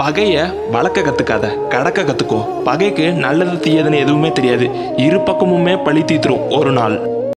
பகைய வளர்க்க கத்துக்காத கடக்க கத்துக்கோ. பகைக்கு நல்லது தீயதுன்னு எதுவுமே தெரியாது. இரு பக்கமுமே பழி தீத்துரும் ஒரு நாள்.